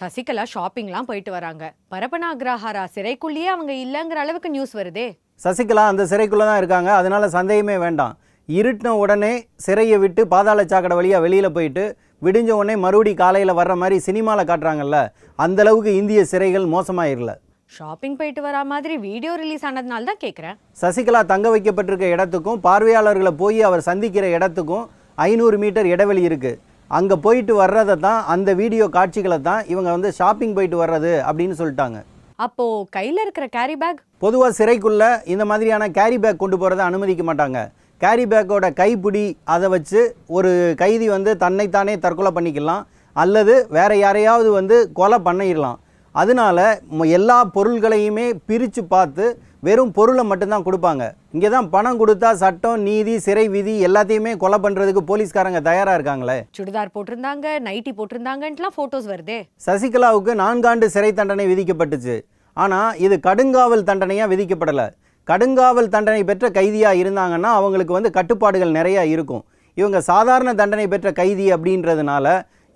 சசிகலா ஷாப்பிங்லாம் போயிட்டு வராங்க. பரப்பனாகிரஹாரா சிறைக்குள்ளேயே அவங்க இல்லங்கிற அளவுக்கு நியூஸ் வருதே. சசிகலா அந்த சிறைக்குள்ளே தான் இருக்காங்க. அதனால சந்தேகமே வேண்டாம். இருட்டின உடனே சிறையை விட்டு பாதாள சாக்கடை வழியாக வெளியில் போயிட்டு விடிஞ்ச உடனே மறுபடி காலையில் வர்ற மாதிரி சினிமாவில் காட்டுறாங்கல்ல அந்த அளவுக்கு இந்திய சிறைகள் மோசமாயிரல. ஷாப்பிங் போயிட்டு வரா மாதிரி வீடியோ ரிலீஸ் ஆனதுனால தான் கேக்குறேன். சசிகலா தங்க வைக்கப்பட்டிருக்க இடத்துக்கும் பார்வையாளர்களை போய் அவர் சந்திக்கிற இடத்துக்கும் ஐநூறு மீட்டர் இடைவெளி இருக்குது அங்கே போயிட்டு வர்றதை தான் அந்த வீடியோ காட்சிகளை தான் இவங்க வந்து ஷாப்பிங் போயிட்டு வர்றது அப்படின்னு சொல்லிட்டாங்க. அப்போ கையில இருக்கிற கேரி பேக் பொதுவாக சிறைக்குள்ளே இந்த மாதிரியான கேரி பேக் கொண்டு போகிறத அனுமதிக்க மாட்டாங்க. கேரி பேக்கோட கைப்பிடி அதை வச்சு ஒரு கைதி வந்து தன்னைத்தானே தற்கொலை பண்ணிக்கலாம். அல்லது வேற யாரையாவது வந்து கொலை பண்ணிடலாம். அதனால எல்லா பொருள்களையுமே பிரித்து பார்த்து வெறும் பொருளை மட்டும்தான் கொடுப்பாங்க. இங்கே தான் பணம் கொடுத்தா சட்டம் நீதி சிறை விதி எல்லாத்தையுமே கொலை பண்ணுறதுக்கு போலீஸ்காரங்க தயாராக இருக்காங்களே. சுடிதார் போட்டிருந்தாங்க நைட்டி போட்டிருந்தாங்கன்ட்டுலாம் போட்டோஸ் வருதே. சசிகலாவுக்கு நான்காண்டு சிறை தண்டனை விதிக்கப்பட்டுச்சு. ஆனால் இது கடுங்காவல் தண்டனையாக விதிக்கப்படலை. கடுங்காவல் தண்டனை பெற்ற கைதியாக இருந்தாங்கன்னா அவங்களுக்கு வந்து கட்டுப்பாடுகள் நிறையா இருக்கும். இவங்க சாதாரண தண்டனை பெற்ற கைதி அப்படின்றதுனால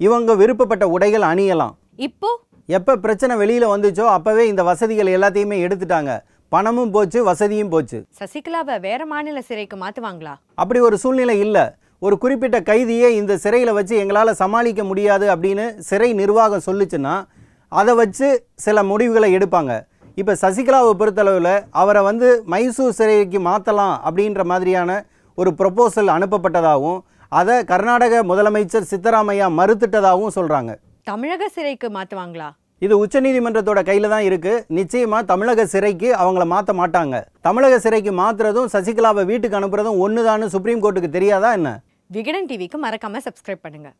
இவங்க விருப்பப்பட்ட உடைகள் அணியலாம். இப்போ எப்போ பிரச்சனை வெளியில் வந்துச்சோ அப்போவே இந்த வசதிகள் எல்லாத்தையுமே எடுத்துட்டாங்க. பணமும் போச்சு வசதியும் போச்சு. சசிகலாவை வேற மாநில சிறைக்கு மாத்துவாங்களா? அப்படி ஒரு சூழ்நிலை இல்லை. ஒரு குறிப்பிட்ட கைதியை இந்த சிறையில் வச்சு எங்களால் சமாளிக்க முடியாது அப்படின்னு சிறை நிர்வாகம் சொல்லுச்சுன்னா அதை வச்சு சில முடிவுகளை எடுப்பாங்க. இப்போ சசிகலாவை பொறுத்தளவில் அவரை வந்து மைசூர் சிறைக்கு மாற்றலாம் அப்படின்ற மாதிரியான ஒரு ப்ரொபோசல் அனுப்பப்பட்டதாகவும் அதை கர்நாடக முதலமைச்சர் சித்தராமையா மறுத்துட்டதாகவும் சொல்கிறாங்க தமிழக சிறைக்கு மாத்துவாங்களா? இது உச்சநீதிமன்றத்தோட கையில் தான் இருக்குது நிச்சயமாக தமிழக சிறைக்கு அவங்கள மாற்ற மாட்டாங்க. தமிழக சிறைக்கு மாற்றுறதும் சசிகலாவை வீட்டுக்கு அனுப்புறதும் ஒன்று சுப்ரீம் கோர்ட்டுக்கு தெரியாதா என்ன? விகடன் டிவிக்கு மறக்காம சப்ஸ்கிரைப் பண்ணுங்க.